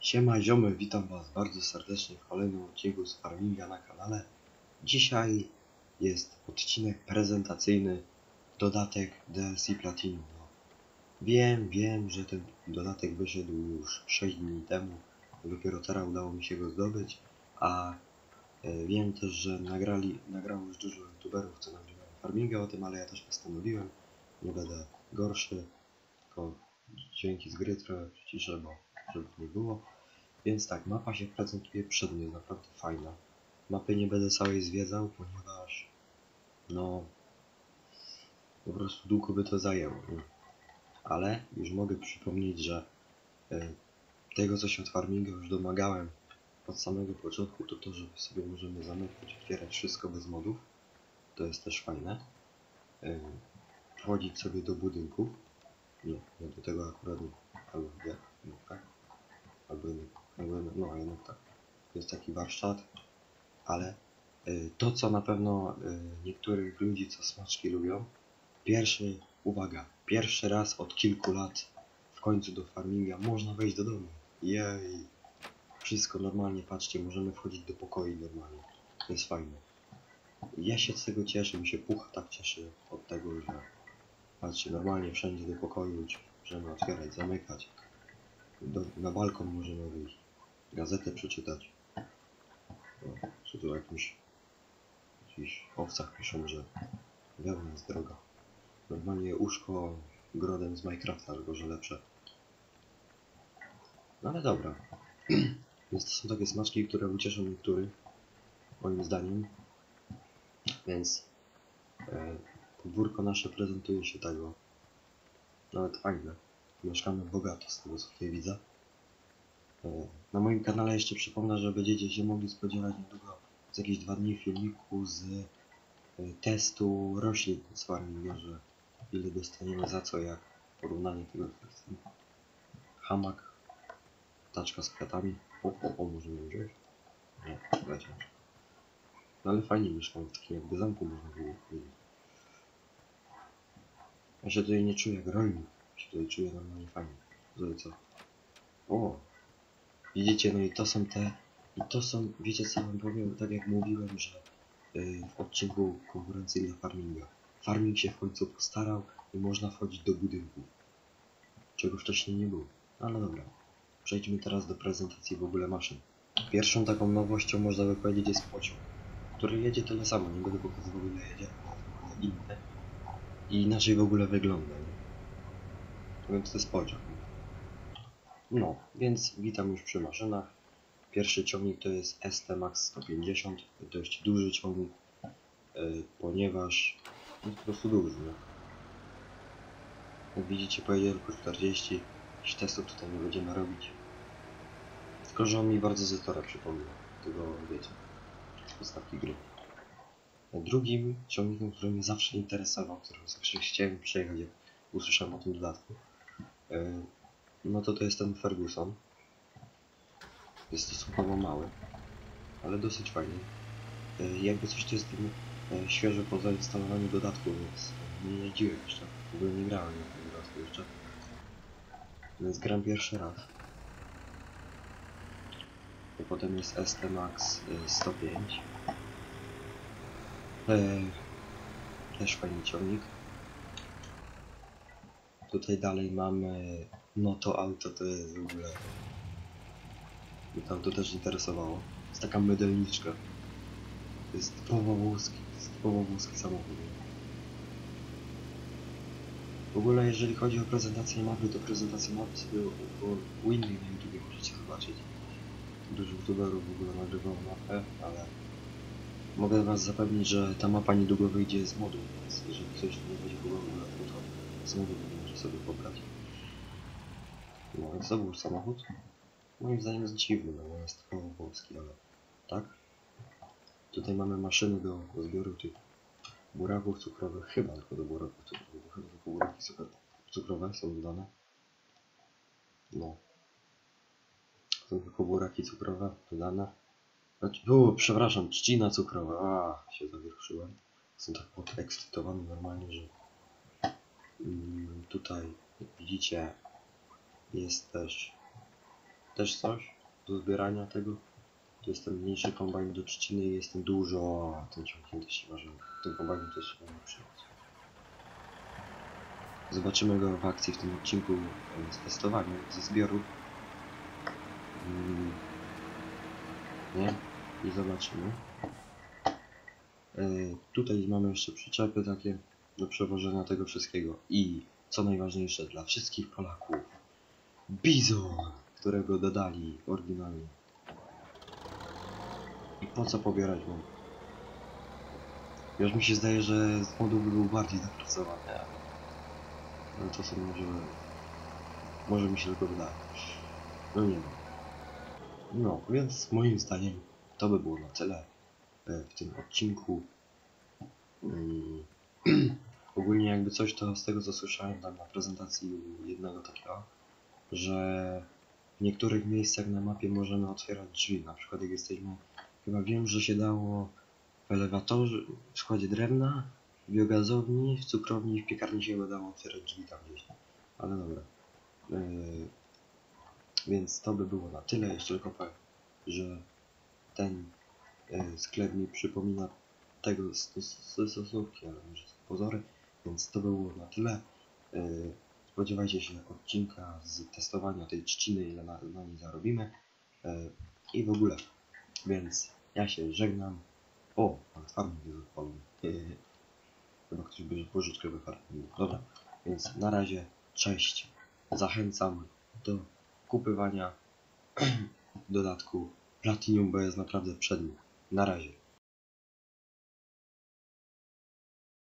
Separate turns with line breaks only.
Siema ziomy, witam was bardzo serdecznie w kolejnym odcinku z Farminga na kanale. Dzisiaj jest odcinek prezentacyjny, dodatek DLC Platinum. No, wiem, wiem, że ten dodatek wyszedł już 6 dni temu, dopiero teraz udało mi się go zdobyć, a e, wiem też, że nagrali, nagrało już dużo youtuberów, co nagrywają Farminga o tym, ale ja też postanowiłem, nie będę gorszy, tylko dźwięki z gry trochę ciszę, bo żeby nie było. Więc tak, mapa się prezentuje przed mnie, naprawdę fajna. Mapy nie będę całej zwiedzał, ponieważ no po prostu długo by to zajęło. nie? Ale już mogę przypomnieć, że y, tego co się od farminga już domagałem od samego początku, to to, że sobie możemy zamykać, otwierać wszystko bez modów. To jest też fajne. Y, wchodzić sobie do budynków. Nie, nie do tego akurat nie. Albo nie, nie tak. Albo jednak, no jednak tak. To jest taki warsztat, ale y, to co na pewno y, niektórych ludzi, co smaczki lubią, pierwszy, uwaga, pierwszy raz od kilku lat w końcu do farminga można wejść do domu. Jej! Wszystko normalnie, patrzcie, możemy wchodzić do pokoi normalnie. To jest fajne. Ja się z tego cieszę, mi się pucha tak cieszy od tego, że patrzcie, normalnie wszędzie do pokoju możemy otwierać, zamykać. Do, na balkon możemy wyjść. Gazetę przeczytać. O, co tu o jakimś... Jakichś owcach piszą, że wełna jest droga. Normalnie łóżko grodem z Minecrafta, tylko że lepsze. No ale dobra. Więc to są takie smaczki, które ucieszą niektórych. Moim zdaniem. Więc e, podwórko nasze prezentuje się tego. Nawet fajne. Mieszkamy bogato z tego co tutaj widzę. Na moim kanale jeszcze przypomnę, że będziecie się mogli spodziewać niedługo z jakieś dwa dni filmiku z e, testu roślin z farminga, że ile dostaniemy za co, jak porównanie tego testu. Hamak, taczka z kwiatami. O, o, o, możemy wziąć? Nie, lecie. No ale fajnie mieszkam w takim jakby zamku, można było powiedzieć. Ja się tutaj nie czuję jak rolnik. Ja się tutaj czuję normalnie fajnie. Tutaj co? O! Widzicie, no i to są te... I to są, wiecie co wam powiem, tak jak mówiłem, że yy, w odcinku konkurencji dla farminga. Farming się w końcu postarał i można wchodzić do budynków. Czego wcześniej nie było. Ale dobra. Przejdźmy teraz do prezentacji w ogóle maszyn. Pierwszą taką nowością można by powiedzieć jest pociąg, który jedzie tyle samo, nie będę pokazywał ile jedzie, inne. I inaczej w ogóle wygląda. Nie? Więc to jest pociąg. No, więc witam już przy maszynach. Pierwszy ciągnik to jest ST Max 150, dość duży ciągnik, yy, ponieważ jest po prostu duży. Nie? Jak widzicie pojedzie tylko 40, jakichś testów tutaj nie będziemy robić. Tylko, że on mi bardzo Zetora przypomina, tego wiecie, podstawki gry. Drugim ciągnikiem, który mnie zawsze interesował, którym zawsze chciałem przejechać, jak usłyszałem o tym dodatku, yy, no to to jest ten Ferguson. Jest stosunkowo mały, ale dosyć fajny. Yy, jakby coś to jest ten yy, świeżo po zainstalowaniu dodatku, więc nie jeździłem jeszcze. W ogóle nie grałem na tym dodatku jeszcze. Więc gram pierwszy raz. I potem jest ST Max y, 105. E, też fajny ciągnik. Tutaj dalej mamy no to auto to jest w ogóle mnie tam to też interesowało. Jest taka mydelniczka. To jest typowo włoski, jest typowo włoski samochód. W ogóle jeżeli chodzi o prezentację mapy, to prezentację mapy sobie u, innych na YouTube możecie zobaczyć. Dużo youtuberów w ogóle nagrywało mapę, ale mogę was zapewnić, że ta mapa niedługo wyjdzie z modu, więc jeżeli ktoś nie będzie w ogóle to z modu może sobie pobrać. No więc to był samochód. Moim zdaniem jest dziwny, no bo jest typowo polski, ale tak. Tutaj mamy maszyny do, zbioru tych buraków cukrowych, chyba tylko do buraków cukrowych, chyba tylko buraki cukro- cukrowe są dodane. No. Są tylko buraki cukrowe dodane. Znaczy, o, przepraszam, trzcina cukrowa, a się zawierszyłem. Jestem tak podekscytowany normalnie, że mm, tutaj, widzicie, jest też też coś do zbierania tego. To jest ten mniejszy kombajn do trzciny i jest ten dużo, a ten ciągnięty się ważył. Ten kombajn się nie przyjąć. Zobaczymy go w akcji w tym odcinku e, z testowania, ze zbioru. Mm. Nie? I zobaczymy. E, tutaj mamy jeszcze przyczepy takie do przewożenia tego wszystkiego. I co najważniejsze dla wszystkich Polaków, bizon, którego dodali oryginalnie. I po co pobierać go? Już mi się zdaje, że z modu by był bardziej dopracowany, ale to sobie może... Może mi się tylko wydaje. No nie wiem. No, więc moim zdaniem to by było na tyle e, w tym odcinku. Mm. Ogólnie jakby coś to z tego co słyszałem tam na prezentacji jednego takiego, że w niektórych miejscach na mapie możemy otwierać drzwi. Na przykład jak jesteśmy, chyba wiem, że się dało w elewatorze, w składzie drewna, w biogazowni, w cukrowni w piekarni się dało otwierać drzwi tam gdzieś. Ale dobra. Yy, więc to by było na tyle. Jeszcze tylko powiem, że ten yy, sklep mi przypomina tego z, ale może pozory. Więc to by było na tyle. Yy, spodziewajcie się odcinka z testowania tej trzciny, ile na, na niej zarobimy. Yy, I w ogóle. Więc ja się żegnam. O, ale farming jest odpalony. Yy, Chyba ktoś bierze pożyczkę we farmingu. Dobra, więc na razie cześć. Zachęcam do kupywania dodatku Platinum, bo jest naprawdę przedni. Na razie.